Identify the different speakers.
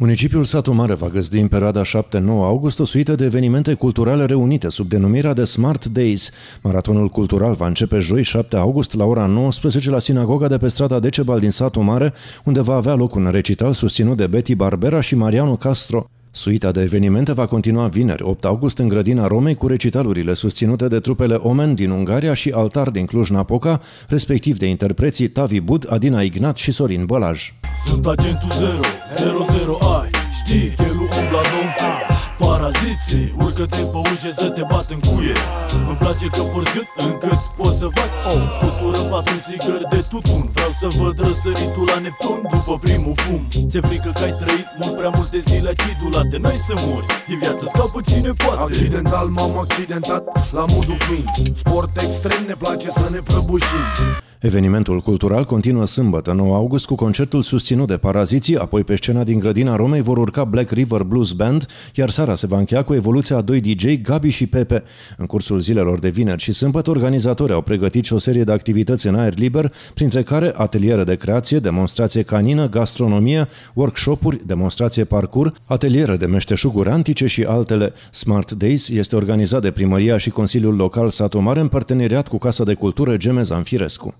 Speaker 1: Municipiul Satu Mare va găzdui în perioada 7-9 august o suită de evenimente culturale reunite sub denumirea de Smart Days. Maratonul cultural va începe joi 7 august la ora 19 la sinagoga de pe strada Decebal din Satu Mare, unde va avea loc un recital susținut de Betty Barbera și Mariano Castro. Suita de evenimente va continua vineri, 8 august, în grădina Romei cu recitalurile susținute de trupele Omen din Ungaria și Altar din Cluj-Napoca, respectiv de interpreții Tavi Bud, Adina Ignat și Sorin Bălaj.
Speaker 2: Sunt agentul 0, 00 ai. Știi, chelul umbla nou Paraziții, urcă-te pe ușe să te bat în cuie. Îmi place că porți cât încât pot să fac oh, Scutură patru țigări de tutun. Vreau să văd răsăritul la Neptun după primul fum. Ce frică că ai trăit mult prea multe zile acidulate. N-ai să mori, din viață scapă cine poate.
Speaker 3: Accidental m-am accidentat la modul queen Sport extrem ne place să ne prăbușim
Speaker 1: Evenimentul cultural continuă sâmbătă, 9 august, cu concertul susținut de Paraziții, apoi pe scena din grădina Romei vor urca Black River Blues Band, iar seara se va încheia cu evoluția a doi DJ, Gabi și Pepe. În cursul zilelor de vineri și sâmbătă, organizatorii au pregătit și o serie de activități în aer liber, printre care ateliere de creație, demonstrație canină, gastronomie, workshopuri, demonstrație parcur, ateliere de meșteșuguri antice și altele. Smart Days este organizat de Primăria și Consiliul Local Satu Mare în parteneriat cu Casa de Cultură Gemeza Firescu.